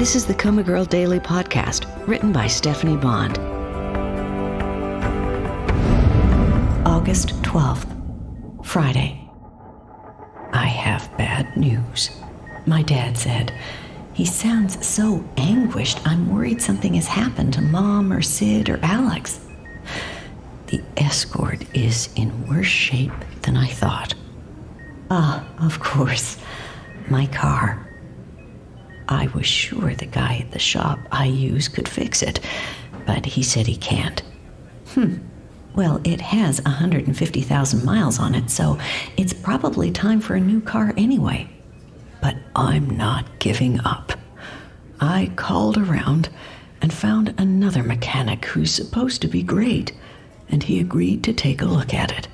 This is the Coma Girl Daily Podcast, written by Stephanie Bond. August 12th, Friday. I have bad news. My dad said, He sounds so anguished, I'm worried something has happened to Mom or Sid or Alex. The escort is in worse shape than I thought. Ah, of course, my car. I was sure the guy at the shop I use could fix it, but he said he can't. Hmm. Well, it has 150,000 miles on it, so it's probably time for a new car anyway. But I'm not giving up. I called around and found another mechanic who's supposed to be great, and he agreed to take a look at it.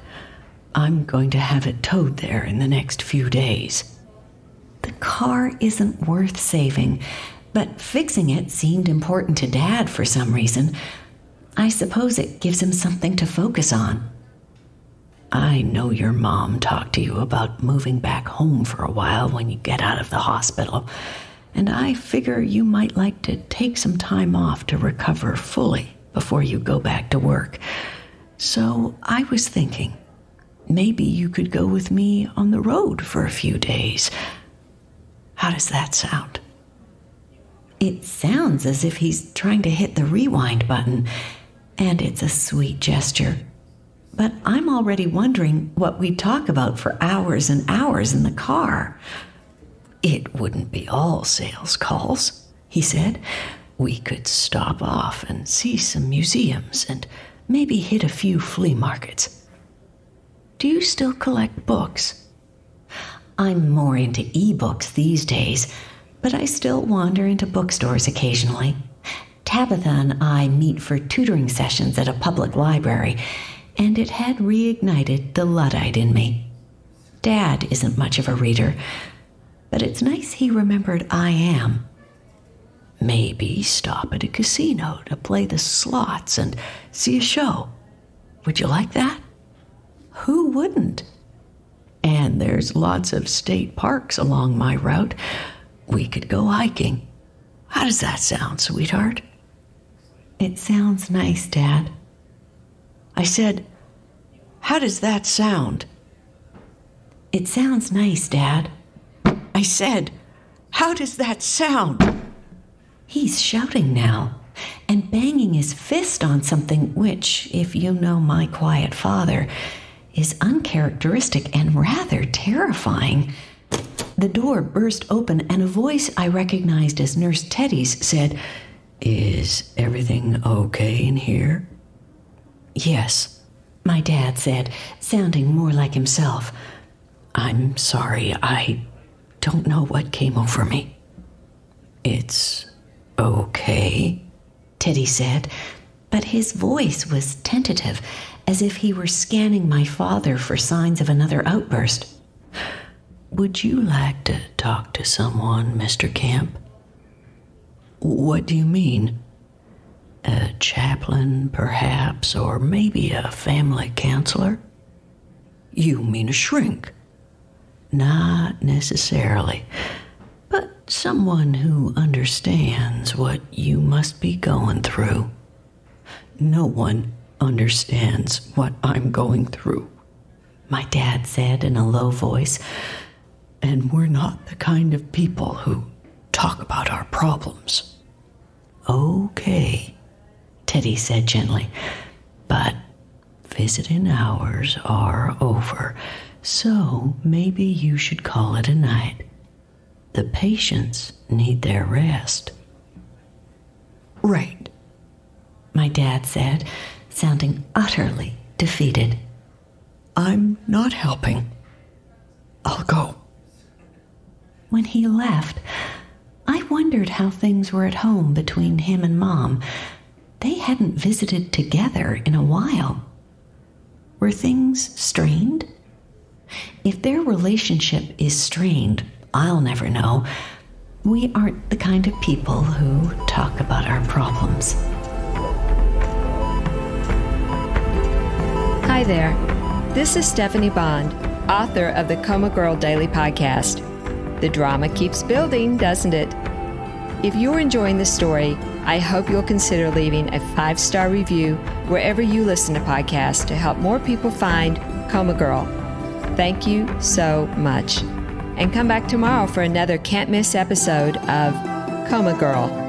I'm going to have it towed there in the next few days. Car isn't worth saving, but fixing it seemed important to Dad for some reason. I suppose it gives him something to focus on. I know your mom talked to you about moving back home for a while when you get out of the hospital, and I figure you might like to take some time off to recover fully before you go back to work. So I was thinking maybe you could go with me on the road for a few days how does that sound? It sounds as if he's trying to hit the rewind button, and it's a sweet gesture. But I'm already wondering what we'd talk about for hours and hours in the car. It wouldn't be all sales calls, he said. We could stop off and see some museums and maybe hit a few flea markets. Do you still collect books? I'm more into ebooks these days, but I still wander into bookstores occasionally. Tabitha and I meet for tutoring sessions at a public library, and it had reignited the Luddite in me. Dad isn't much of a reader, but it's nice he remembered I am. Maybe stop at a casino to play the slots and see a show. Would you like that? Who wouldn't? And there's lots of state parks along my route. We could go hiking. How does that sound, sweetheart? It sounds nice, Dad. I said, How does that sound? It sounds nice, Dad. I said, How does that sound? He's shouting now and banging his fist on something which, if you know my quiet father, is uncharacteristic and rather terrifying. The door burst open, and a voice I recognized as Nurse Teddy's said, Is everything okay in here? Yes, my dad said, sounding more like himself. I'm sorry, I don't know what came over me. It's okay, Teddy said, but his voice was tentative as if he were scanning my father for signs of another outburst. Would you like to talk to someone, Mr. Camp? What do you mean? A chaplain, perhaps, or maybe a family counselor? You mean a shrink? Not necessarily, but someone who understands what you must be going through. No one understands what I'm going through, my dad said in a low voice. And we're not the kind of people who talk about our problems. Okay, Teddy said gently, but visiting hours are over, so maybe you should call it a night. The patients need their rest. Right, my dad said, sounding utterly defeated. I'm not helping. I'll go. When he left, I wondered how things were at home between him and Mom. They hadn't visited together in a while. Were things strained? If their relationship is strained, I'll never know. We aren't the kind of people who talk about our problems. Hi there. This is Stephanie Bond, author of the Coma Girl Daily Podcast. The drama keeps building, doesn't it? If you're enjoying the story, I hope you'll consider leaving a five star review wherever you listen to podcasts to help more people find Coma Girl. Thank you so much. And come back tomorrow for another can't miss episode of Coma Girl.